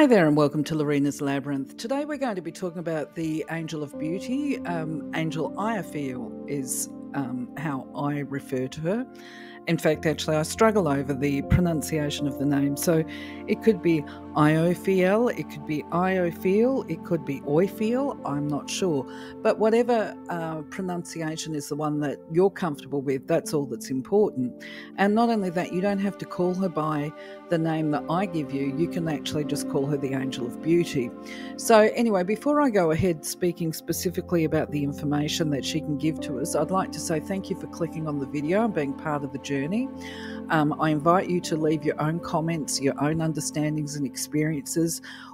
Hi there, and welcome to Larina's Labyrinth. Today we're going to be talking about the Angel of Beauty. Um, Angel Iofiel is um, how I refer to her. In fact, actually, I struggle over the pronunciation of the name. So it could be Iofiel, it could be Iofiel, it could be Oiphiel, I'm not sure. But whatever uh, pronunciation is the one that you're comfortable with, that's all that's important. And not only that, you don't have to call her by the name that I give you, you can actually just call her the Angel of Beauty. So, anyway, before I go ahead speaking specifically about the information that she can give to us, I'd like to say thank you for clicking on the video and being part of the journey. Um, I invite you to leave your own comments, your own understandings and experiences,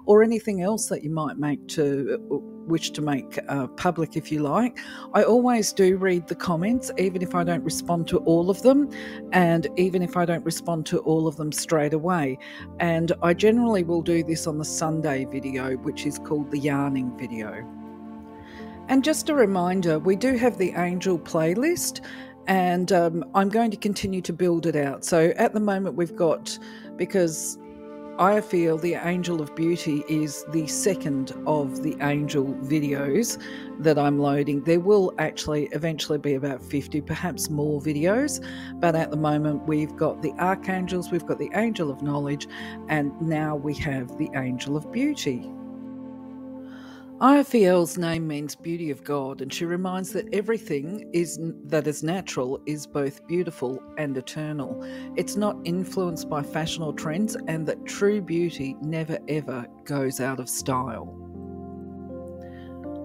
or anything else that you might make to uh, wish to make uh, public if you like. I always do read the comments, even if I don't respond to all of them, and even if I don't respond to all of them straight away. And I generally will do this on the Sunday video, which is called the yarning video. And just a reminder, we do have the Angel playlist, and um, I'm going to continue to build it out. So at the moment, we've got because Iofiel the Angel of Beauty is the second of the Angel videos that I'm loading. There will actually eventually be about 50, perhaps more videos, but at the moment we've got the Archangels, we've got the Angel of Knowledge, and now we have the Angel of Beauty. Iofiel's name means beauty of God, and she reminds that everything is that is natural is both beautiful and eternal. It's not influenced by fashion or trends, and that true beauty never ever goes out of style.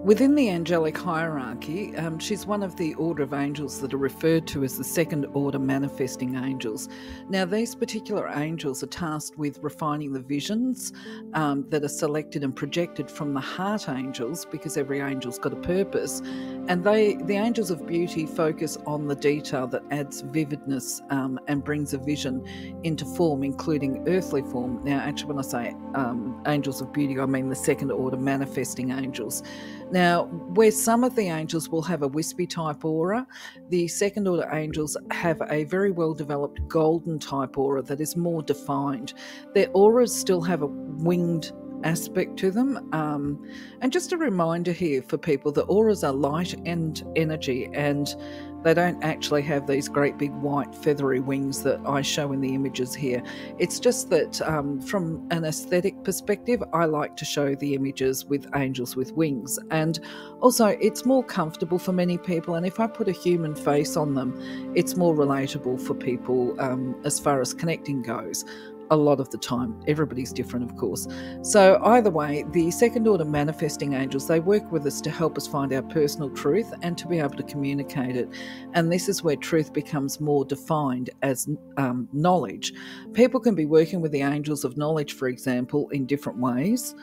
Within the angelic hierarchy, um, she's one of the order of angels that are referred to as the second order manifesting angels. Now, these particular angels are tasked with refining the visions um, that are selected and projected from the heart angels, because every angel's got a purpose. And they, the angels of beauty, focus on the detail that adds vividness um, and brings a vision into form, including earthly form. Now, actually, when I say um, angels of beauty, I mean the second order manifesting angels. Now, where some of the angels will have a wispy type aura, the second order angels have a very well developed golden type aura that is more defined. Their auras still have a winged aspect to them. Um, and just a reminder here for people that auras are light and energy, and they don't actually have these great big white feathery wings that I show in the images here. It's just that um, from an aesthetic perspective, I like to show the images with angels with wings. And also, it's more comfortable for many people. And if I put a human face on them, it's more relatable for people um, as far as connecting goes a lot of the time. Everybody's different, of course. So, either way, the second order manifesting angels, they work with us to help us find our personal truth and to be able to communicate it. And this is where truth becomes more defined as um, knowledge. People can be working with the angels of knowledge, for example, in different ways.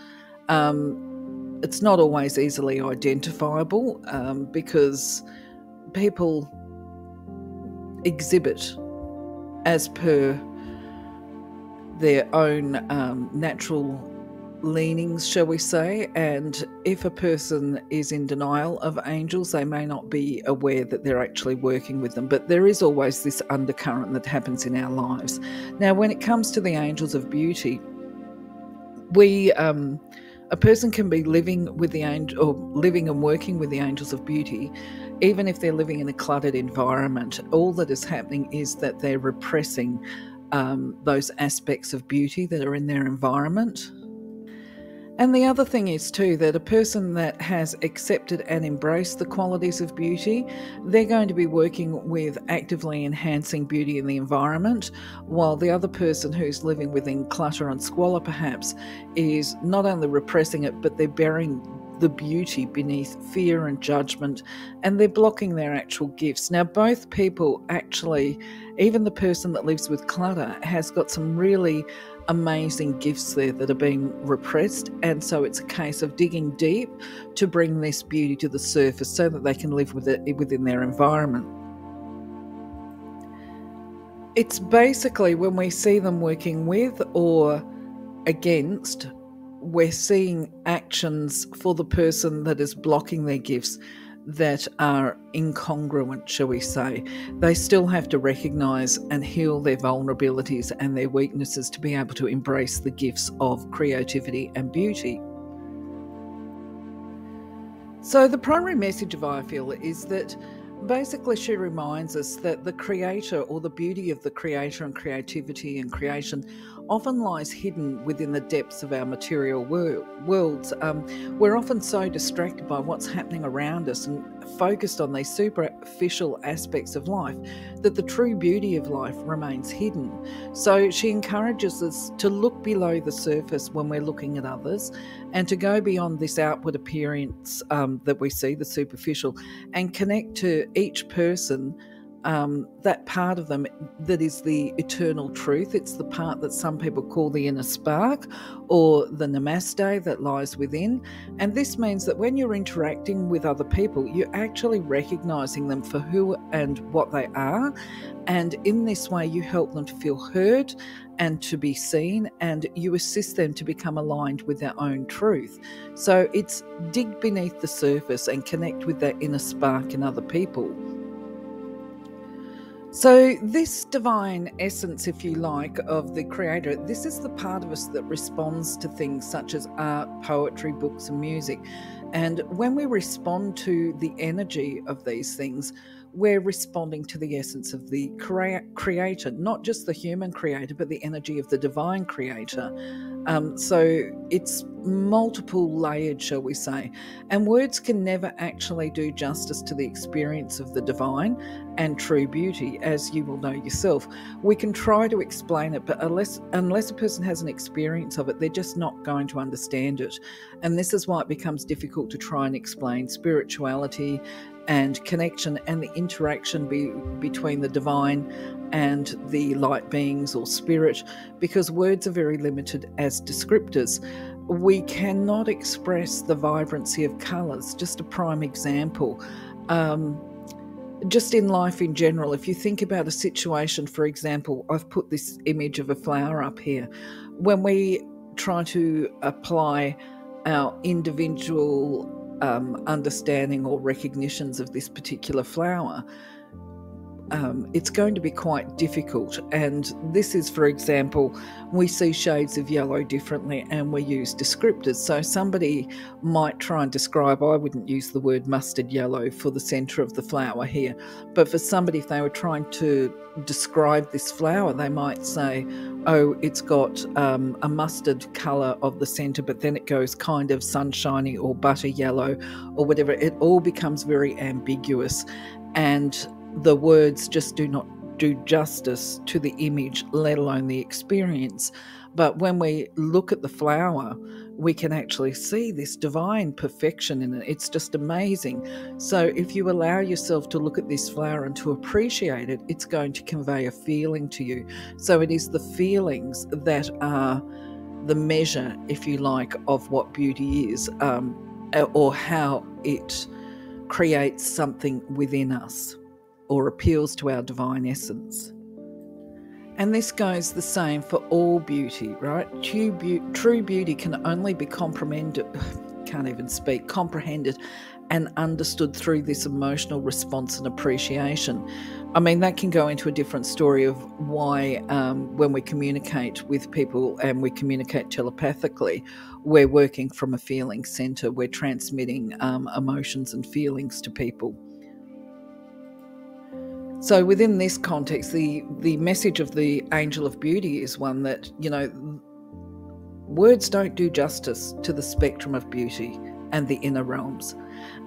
Um, it's not always easily identifiable um, because people exhibit as per their own um, natural leanings, shall we say. And if a person is in denial of angels, they may not be aware that they're actually working with them. But there is always this undercurrent that happens in our lives. Now, when it comes to the angels of beauty, we. Um, a person can be living with the angel or living and working with the angels of beauty even if they're living in a cluttered environment all that is happening is that they're repressing um, those aspects of beauty that are in their environment. And the other thing is, too, that a person that has accepted and embraced the qualities of beauty, they're going to be working with actively enhancing beauty in the environment, while the other person who's living within clutter and squalor, perhaps, is not only repressing it, but they're burying the beauty beneath fear and judgment, and they're blocking their actual gifts. Now, both people actually, even the person that lives with clutter, has got some really amazing gifts there that are being repressed, and so it's a case of digging deep to bring this beauty to the surface so that they can live with it within their environment. It's basically when we see them working with or against we're seeing actions for the person that is blocking their gifts that are incongruent, shall we say. They still have to recognize and heal their vulnerabilities and their weaknesses to be able to embrace the gifts of creativity and beauty. So, the primary message of Iofiel is that basically she reminds us that the creator or the beauty of the creator and creativity and creation often lies hidden within the depths of our material wor- worlds. Um, we're often so distracted by what's happening around us and focused on these superficial aspects of life that the true beauty of life remains hidden. So she encourages us to look below the surface when we're looking at others and to go beyond this outward appearance um, that we see, the superficial, and connect to each person um, that part of them that is the eternal truth. It's the part that some people call the inner spark or the namaste that lies within. And this means that when you're interacting with other people, you're actually recognizing them for who and what they are. And in this way, you help them to feel heard and to be seen, and you assist them to become aligned with their own truth. So it's dig beneath the surface and connect with that inner spark in other people. So, this divine essence, if you like, of the Creator, this is the part of us that responds to things such as art, poetry, books, and music. And when we respond to the energy of these things, we're responding to the essence of the crea- creator, not just the human creator, but the energy of the divine creator. Um, so it's multiple layered, shall we say. And words can never actually do justice to the experience of the divine and true beauty, as you will know yourself. We can try to explain it, but unless unless a person has an experience of it, they're just not going to understand it. And this is why it becomes difficult to try and explain spirituality and connection and the interaction be, between the divine and the light beings or spirit, because words are very limited as descriptors. We cannot express the vibrancy of colours. Just a prime example. Um, just in life in general, if you think about a situation, for example, I've put this image of a flower up here. When we try to apply our individual um, understanding or recognitions of this particular flower, um, it's going to be quite difficult. And this is, for example, we see shades of yellow differently and we use descriptors. So somebody might try and describe, I wouldn't use the word mustard yellow for the centre of the flower here, but for somebody, if they were trying to describe this flower, they might say, oh, it's got um, a mustard colour of the centre, but then it goes kind of sunshiny or butter yellow or whatever. It all becomes very ambiguous. And the words just do not do justice to the image, let alone the experience. But when we look at the flower, we can actually see this divine perfection in it. It's just amazing. So, if you allow yourself to look at this flower and to appreciate it, it's going to convey a feeling to you. So, it is the feelings that are the measure, if you like, of what beauty is um, or how it creates something within us or appeals to our divine essence. And this goes the same for all beauty, right? True, be- true beauty can only be comprehended, can't even speak, comprehended and understood through this emotional response and appreciation. I mean, that can go into a different story of why, um, when we communicate with people and we communicate telepathically, we're working from a feeling center, we're transmitting um, emotions and feelings to people. So within this context, the the message of the angel of beauty is one that, you know, words don't do justice to the spectrum of beauty and the inner realms.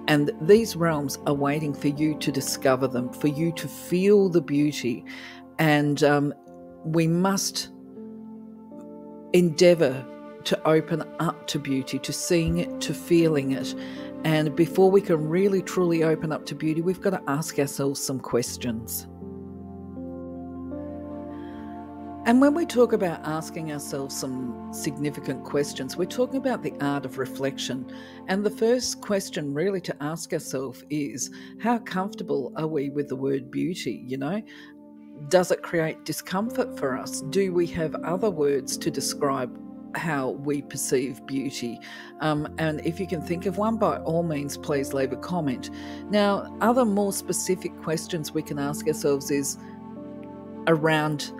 And these realms are waiting for you to discover them, for you to feel the beauty. And um, we must endeavor to open up to beauty, to seeing it, to feeling it, and before we can really truly open up to beauty, we've got to ask ourselves some questions. And when we talk about asking ourselves some significant questions, we're talking about the art of reflection. And the first question, really, to ask ourselves is how comfortable are we with the word beauty? You know, does it create discomfort for us? Do we have other words to describe how we perceive beauty. Um, and if you can think of one, by all means, please leave a comment. Now, other more specific questions we can ask ourselves is around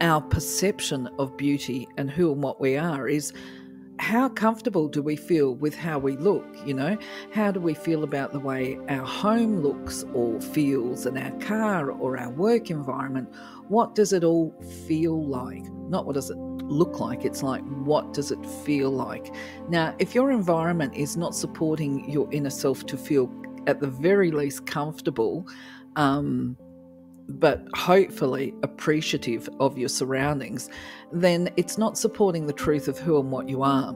our perception of beauty and who and what we are is how comfortable do we feel with how we look? You know, how do we feel about the way our home looks or feels and our car or our work environment? What does it all feel like? Not what does it look like, it's like what does it feel like? Now, if your environment is not supporting your inner self to feel at the very least comfortable, um, but hopefully appreciative of your surroundings, then it's not supporting the truth of who and what you are.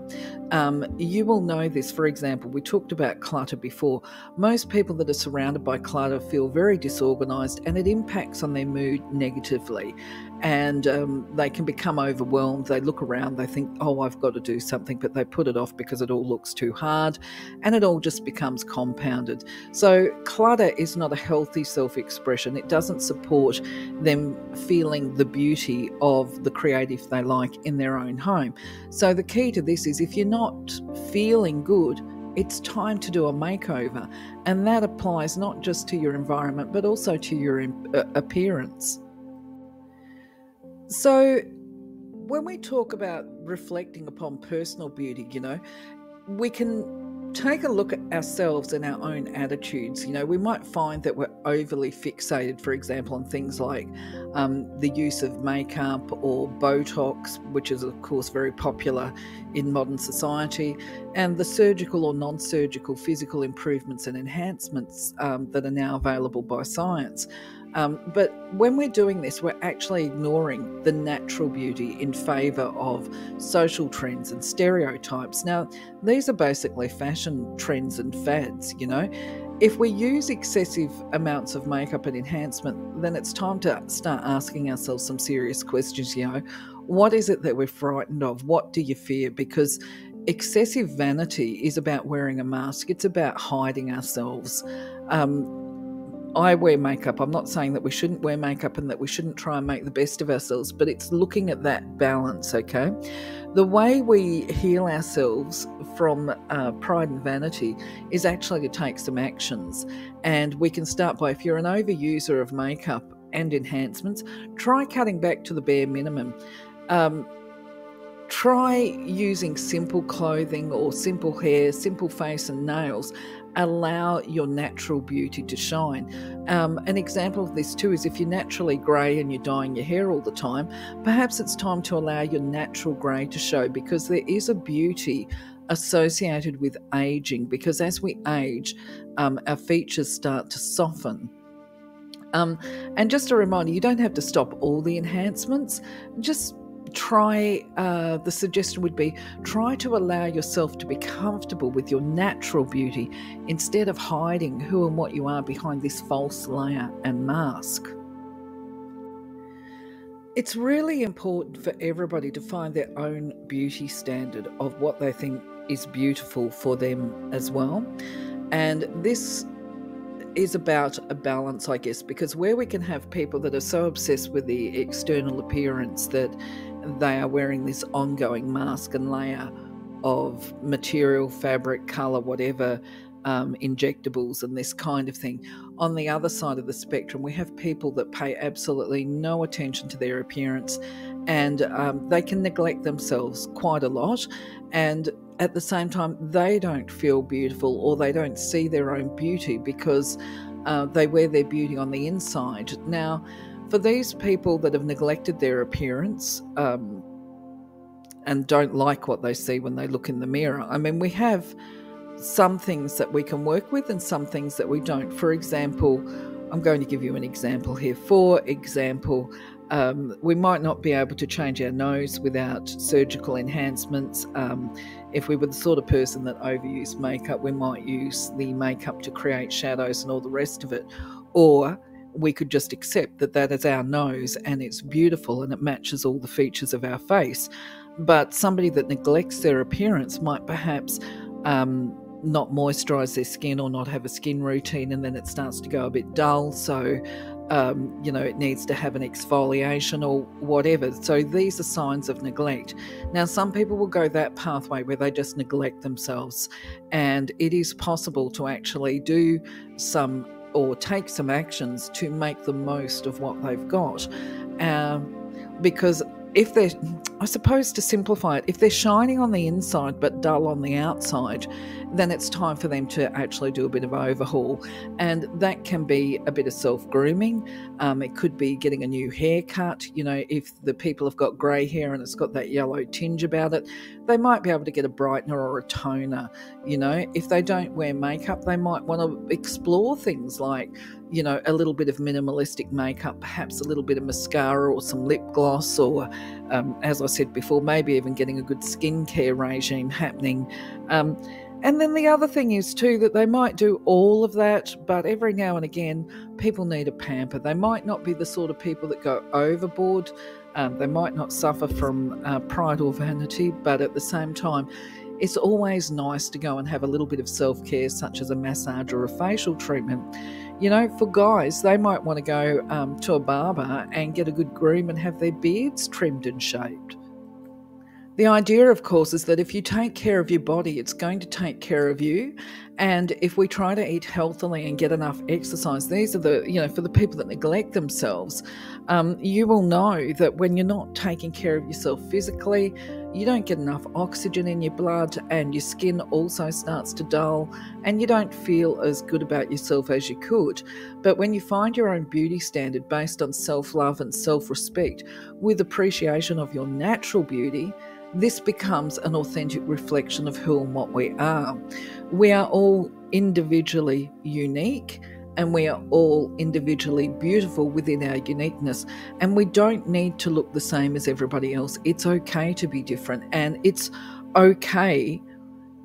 Um, you will know this, for example, we talked about clutter before. Most people that are surrounded by clutter feel very disorganized and it impacts on their mood negatively and um, they can become overwhelmed. They look around, they think, oh, I've got to do something, but they put it off because it all looks too hard and it all just becomes compounded. So, clutter is not a healthy self expression. It doesn't support them feeling the beauty of the creative they like in their own home. So, the key to this is if you're not feeling good, it's time to do a makeover. And that applies not just to your environment, but also to your appearance. So, when we talk about reflecting upon personal beauty, you know, we can take a look at ourselves and our own attitudes. You know, we might find that we're overly fixated, for example, on things like um, the use of makeup or Botox, which is, of course, very popular in modern society, and the surgical or non surgical physical improvements and enhancements um, that are now available by science. Um, but when we're doing this, we're actually ignoring the natural beauty in favour of social trends and stereotypes. Now, these are basically fashion trends and fads, you know. If we use excessive amounts of makeup and enhancement, then it's time to start asking ourselves some serious questions, you know. What is it that we're frightened of? What do you fear? Because excessive vanity is about wearing a mask, it's about hiding ourselves. Um, I wear makeup. I'm not saying that we shouldn't wear makeup and that we shouldn't try and make the best of ourselves, but it's looking at that balance, okay? The way we heal ourselves from uh, pride and vanity is actually to take some actions. And we can start by if you're an overuser of makeup and enhancements, try cutting back to the bare minimum. Um, try using simple clothing or simple hair, simple face and nails, allow your natural beauty to shine. Um, an example of this too is if you're naturally grey and you're dyeing your hair all the time, perhaps it's time to allow your natural grey to show because there is a beauty associated with aging because as we age, um, our features start to soften. Um, and just a reminder, you don't have to stop all the enhancements. Just try uh, the suggestion would be try to allow yourself to be comfortable with your natural beauty instead of hiding who and what you are behind this false layer and mask. It's really important for everybody to find their own beauty standard of what they think is beautiful for them as well. And this is about a balance, I guess, because where we can have people that are so obsessed with the external appearance that they are wearing this ongoing mask and layer of material, fabric, color, whatever, um, injectables, and this kind of thing. On the other side of the spectrum, we have people that pay absolutely no attention to their appearance and um, they can neglect themselves quite a lot. And at the same time, they don't feel beautiful or they don't see their own beauty because uh, they wear their beauty on the inside. Now, for these people that have neglected their appearance um, and don't like what they see when they look in the mirror, I mean, we have some things that we can work with and some things that we don't. For example, I'm going to give you an example here. For example, um, we might not be able to change our nose without surgical enhancements. Um, if we were the sort of person that overused makeup, we might use the makeup to create shadows and all the rest of it. Or we could just accept that that is our nose and it's beautiful and it matches all the features of our face. But somebody that neglects their appearance might perhaps um, not moisturize their skin or not have a skin routine and then it starts to go a bit dull. So um, you know, it needs to have an exfoliation or whatever. So these are signs of neglect. Now, some people will go that pathway where they just neglect themselves, and it is possible to actually do some or take some actions to make the most of what they've got. Uh, because if they're, I suppose to simplify it, if they're shining on the inside but dull on the outside, then it's time for them to actually do a bit of overhaul. And that can be a bit of self grooming. Um, it could be getting a new haircut. You know, if the people have got grey hair and it's got that yellow tinge about it, they might be able to get a brightener or a toner. You know, if they don't wear makeup, they might want to explore things like, you know, a little bit of minimalistic makeup, perhaps a little bit of mascara or some lip gloss, or um, as I said before, maybe even getting a good skincare regime happening. Um, and then the other thing is, too, that they might do all of that, but every now and again, people need a pamper. They might not be the sort of people that go overboard. Um, they might not suffer from uh, pride or vanity, but at the same time, it's always nice to go and have a little bit of self care, such as a massage or a facial treatment. You know, for guys, they might want to go um, to a barber and get a good groom and have their beards trimmed and shaved. The idea, of course, is that if you take care of your body, it's going to take care of you. And if we try to eat healthily and get enough exercise, these are the, you know, for the people that neglect themselves, um, you will know that when you're not taking care of yourself physically, you don't get enough oxygen in your blood, and your skin also starts to dull, and you don't feel as good about yourself as you could. But when you find your own beauty standard based on self love and self respect, with appreciation of your natural beauty, this becomes an authentic reflection of who and what we are. We are all individually unique and we are all individually beautiful within our uniqueness. And we don't need to look the same as everybody else. It's okay to be different, and it's okay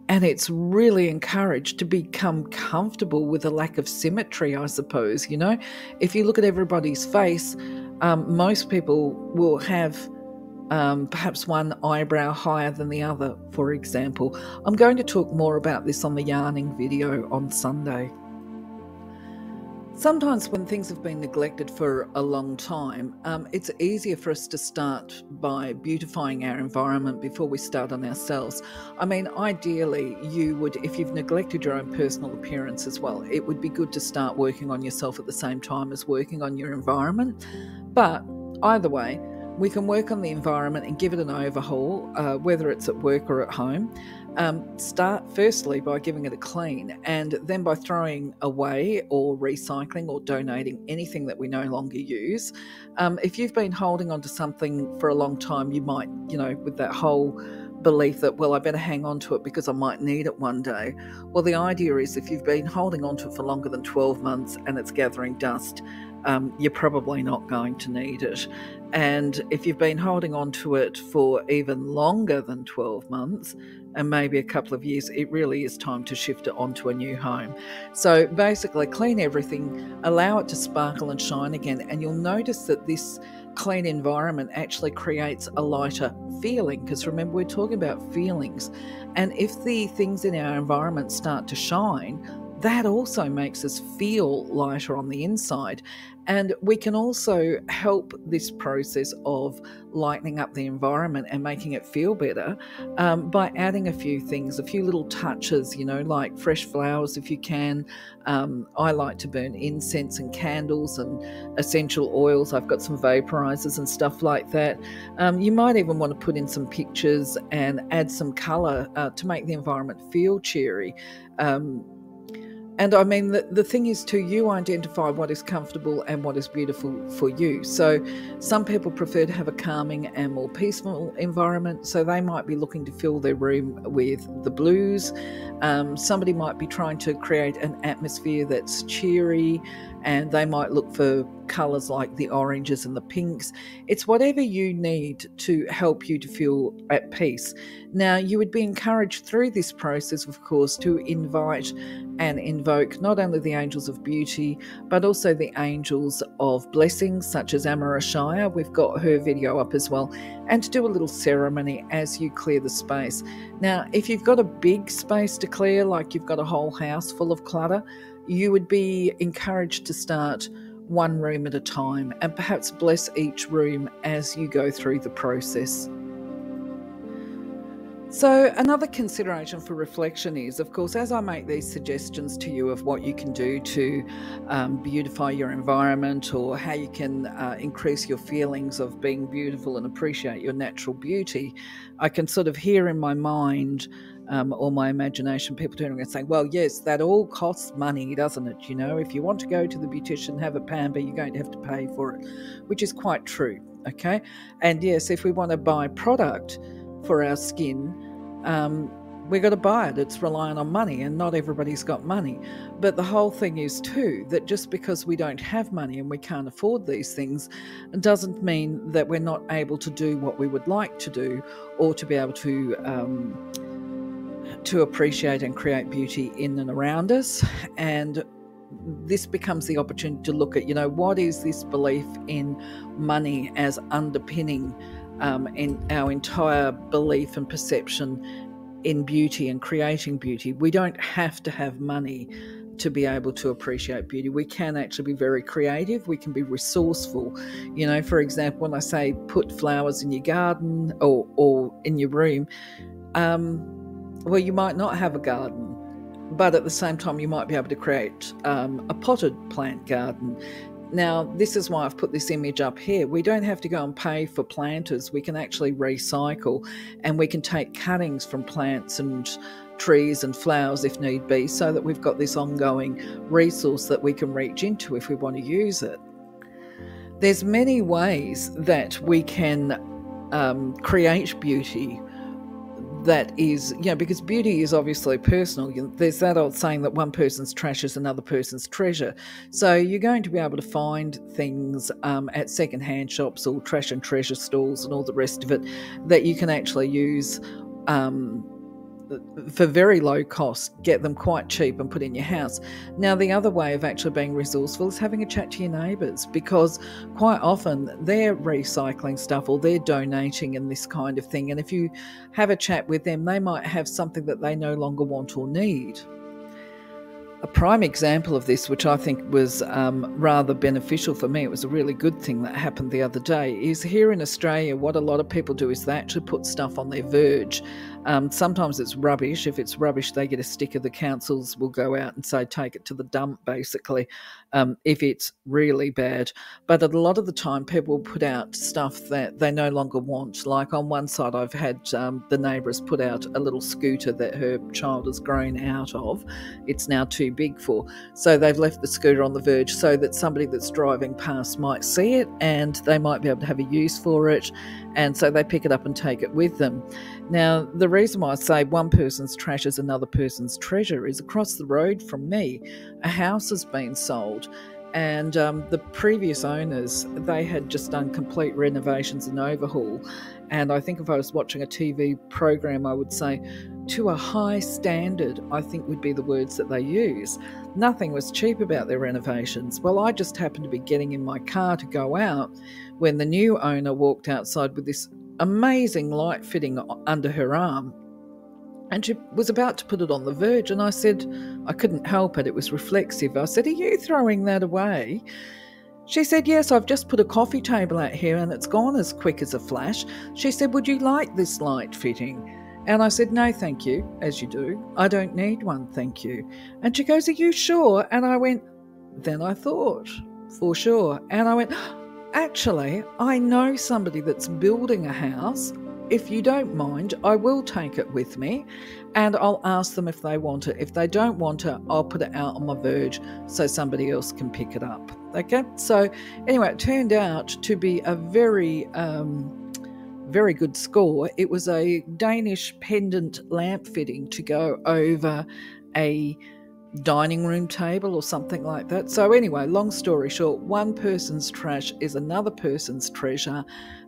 and it's really encouraged to become comfortable with a lack of symmetry, I suppose. You know, if you look at everybody's face, um, most people will have um, perhaps one eyebrow higher than the other, for example. I'm going to talk more about this on the yarning video on Sunday. Sometimes, when things have been neglected for a long time, um, it's easier for us to start by beautifying our environment before we start on ourselves. I mean, ideally, you would, if you've neglected your own personal appearance as well, it would be good to start working on yourself at the same time as working on your environment. But either way, we can work on the environment and give it an overhaul, uh, whether it's at work or at home. Um, start firstly by giving it a clean and then by throwing away or recycling or donating anything that we no longer use. Um, if you've been holding on to something for a long time, you might, you know, with that whole belief that, well, I better hang on to it because I might need it one day. Well, the idea is if you've been holding on to it for longer than 12 months and it's gathering dust, um, you're probably not going to need it. And if you've been holding on to it for even longer than 12 months, and maybe a couple of years, it really is time to shift it onto a new home. So basically, clean everything, allow it to sparkle and shine again, and you'll notice that this clean environment actually creates a lighter feeling because remember we're talking about feelings and if the things in our environment start to shine that also makes us feel lighter on the inside. And we can also help this process of lightening up the environment and making it feel better um, by adding a few things, a few little touches, you know, like fresh flowers if you can. Um, I like to burn incense and candles and essential oils. I've got some vaporizers and stuff like that. Um, you might even want to put in some pictures and add some color uh, to make the environment feel cheery. Um, and I mean, the, the thing is, to you identify what is comfortable and what is beautiful for you. So, some people prefer to have a calming and more peaceful environment. So, they might be looking to fill their room with the blues. Um, somebody might be trying to create an atmosphere that's cheery and they might look for colours like the oranges and the pinks. It's whatever you need to help you to feel at peace. Now, you would be encouraged through this process, of course, to invite and invoke not only the angels of beauty, but also the angels of blessings, such as Amarashaya. We've got her video up as well, and to do a little ceremony as you clear the space. Now, if you've got a big space to clear, like you've got a whole house full of clutter, you would be encouraged to start one room at a time, and perhaps bless each room as you go through the process. So, another consideration for reflection is, of course, as I make these suggestions to you of what you can do to um, beautify your environment or how you can uh, increase your feelings of being beautiful and appreciate your natural beauty, I can sort of hear in my mind um, or my imagination people turning and saying, well, yes, that all costs money, doesn't it? You know, if you want to go to the beautician, have a pamper, you're going to have to pay for it, which is quite true. Okay. And yes, if we want to buy product, for our skin, um, we've got to buy it. It's relying on money, and not everybody's got money. But the whole thing is, too, that just because we don't have money and we can't afford these things doesn't mean that we're not able to do what we would like to do or to be able to. Um, to appreciate and create beauty in and around us. And this becomes the opportunity to look at, you know, what is this belief in money as underpinning um, in our entire belief and perception in beauty and creating beauty. We don't have to have money to be able to appreciate beauty. We can actually be very creative. We can be resourceful. You know, for example, when I say put flowers in your garden or, or in your room, um, well, you might not have a garden, but at the same time, you might be able to create um, a potted plant garden. Now, this is why I've put this image up here. We don't have to go and pay for planters. We can actually recycle and we can take cuttings from plants and trees and flowers if need be, so that we've got this ongoing resource that we can reach into if we want to use it. There's many ways that we can um, create beauty that is, you know, because beauty is obviously personal. There's that old saying that one person's trash is another person's treasure. So you're going to be able to find things um, at secondhand shops or trash and treasure stalls and all the rest of it that you can actually use um, for very low cost, get them quite cheap and put in your house. Now, the other way of actually being resourceful is having a chat to your neighbours because quite often they're recycling stuff or they're donating and this kind of thing. And if you have a chat with them, they might have something that they no longer want or need. A prime example of this, which I think was um, rather beneficial for me, it was a really good thing that happened the other day, is here in Australia, what a lot of people do is they actually put stuff on their verge um, sometimes it's rubbish. If it's rubbish, they get a sticker. The councils will go out and say, take it to the dump, basically, um, if it's really bad. But a lot of the time, people will put out stuff that they no longer want. Like on one side, I've had um, the neighbours put out a little scooter that her child has grown out of. It's now too big for. So they've left the scooter on the verge so that somebody that's driving past might see it and they might be able to have a use for it. And so they pick it up and take it with them. Now, the reason why I say one person's trash is another person's treasure is across the road from me, a house has been sold. And um, the previous owners, they had just done complete renovations and overhaul. And I think if I was watching a TV program, I would say, to a high standard, I think would be the words that they use. Nothing was cheap about their renovations. Well, I just happened to be getting in my car to go out when the new owner walked outside with this amazing light fitting under her arm. And she was about to put it on the verge, and I said, I couldn't help it, it was reflexive. I said, Are you throwing that away? She said, Yes, I've just put a coffee table out here and it's gone as quick as a flash. She said, Would you like this light fitting? And I said, No, thank you, as you do. I don't need one, thank you. And she goes, Are you sure? And I went, Then I thought, for sure. And I went, Actually, I know somebody that's building a house. If you don't mind, I will take it with me and I'll ask them if they want it. If they don't want it, I'll put it out on my verge so somebody else can pick it up. Okay, so anyway, it turned out to be a very, um, very good score. It was a Danish pendant lamp fitting to go over a dining room table or something like that. So, anyway, long story short, one person's trash is another person's treasure.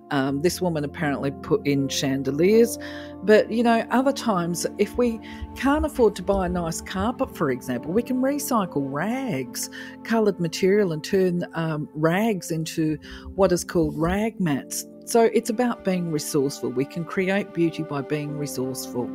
Um, this woman apparently put in chandeliers, but you know, other times, if we can't afford to buy a nice carpet, for example, we can recycle rags, coloured material, and turn um, rags into what is called rag mats. So, it's about being resourceful. We can create beauty by being resourceful.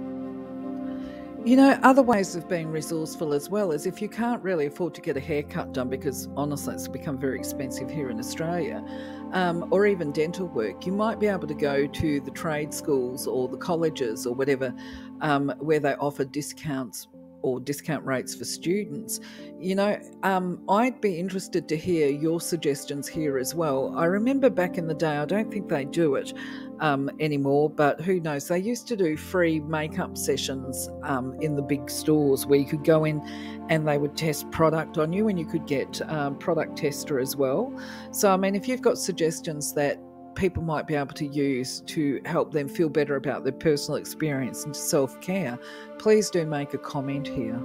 You know, other ways of being resourceful as well is if you can't really afford to get a haircut done, because honestly, it's become very expensive here in Australia, um, or even dental work, you might be able to go to the trade schools or the colleges or whatever um, where they offer discounts or discount rates for students. You know, um, I'd be interested to hear your suggestions here as well. I remember back in the day, I don't think they do it um, anymore, but who knows? They used to do free makeup sessions um, in the big stores where you could go in and they would test product on you and you could get um, product tester as well. So, I mean, if you've got suggestions that people might be able to use to help them feel better about their personal experience and self care, please do make a comment here.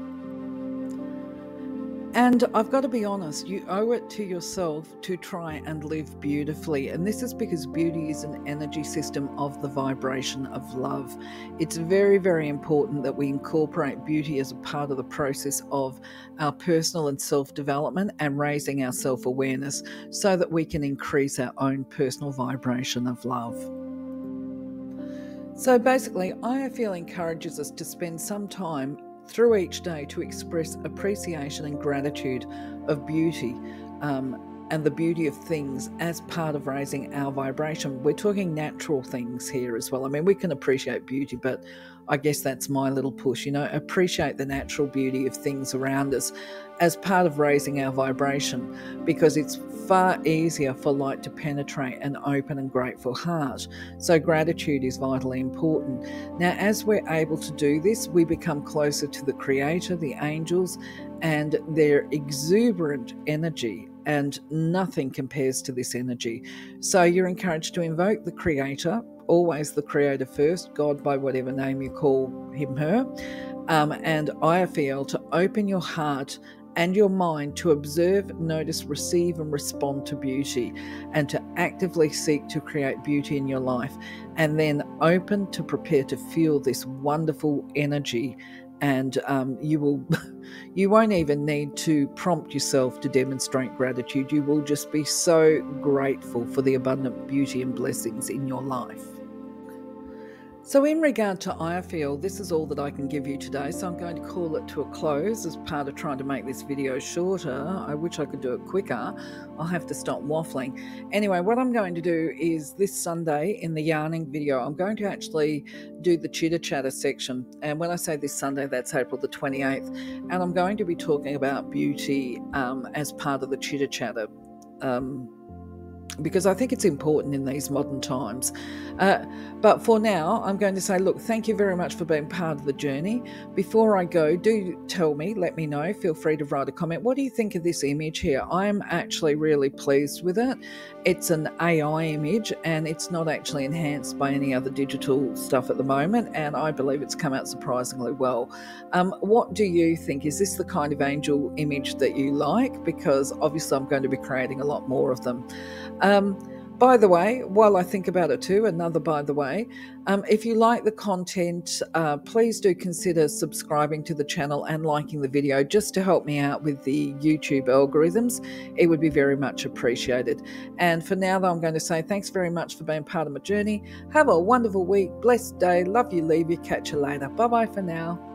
And I've got to be honest, you owe it to yourself to try and live beautifully. And this is because beauty is an energy system of the vibration of love. It's very, very important that we incorporate beauty as a part of the process of our personal and self development and raising our self awareness so that we can increase our own personal vibration of love. So basically, Iofiel encourages us to spend some time through each day to express appreciation and gratitude of beauty um, and the beauty of things as part of raising our vibration. We're talking natural things here as well. I mean, we can appreciate beauty, but I guess that's my little push, you know, appreciate the natural beauty of things around us as part of raising our vibration because it's far easier for light to penetrate an open and grateful heart. So, gratitude is vitally important. Now, as we're able to do this, we become closer to the Creator, the angels, and their exuberant energy and nothing compares to this energy. So you're encouraged to invoke the Creator, always the Creator first, God by whatever name you call him, her, um, and Iofiel to open your heart and your mind to observe, notice, receive, and respond to beauty, and to actively seek to create beauty in your life, and then open to prepare to feel this wonderful energy. And um, you will you won't even need to prompt yourself to demonstrate gratitude. You will just be so grateful for the abundant beauty and blessings in your life so, in regard to Iofiel, this is all that I can give you today. So, I'm going to call it to a close as part of trying to make this video shorter. I wish I could do it quicker. I'll have to stop waffling. Anyway, what I'm going to do is this Sunday in the yarning video, I'm going to actually do the chitter chatter section. And when I say this Sunday, that's April the 28th. And I'm going to be talking about beauty um, as part of the chitter chatter. Um, because I think it's important in these modern times. Uh, but for now, I'm going to say, look, thank you very much for being part of the journey. Before I go, do tell me, let me know. Feel free to write a comment. What do you think of this image here? I'm actually really pleased with it. It's an AI image and it's not actually enhanced by any other digital stuff at the moment. And I believe it's come out surprisingly well. Um, what do you think? Is this the kind of angel image that you like? Because obviously, I'm going to be creating a lot more of them. Um, by the way, while I think about it too, another by the way, um, if you like the content, uh, please do consider subscribing to the channel and liking the video just to help me out with the YouTube algorithms. It would be very much appreciated. And for now, though, I'm going to say thanks very much for being part of my journey. Have a wonderful week, blessed day. Love you, leave you, catch you later. Bye bye for now.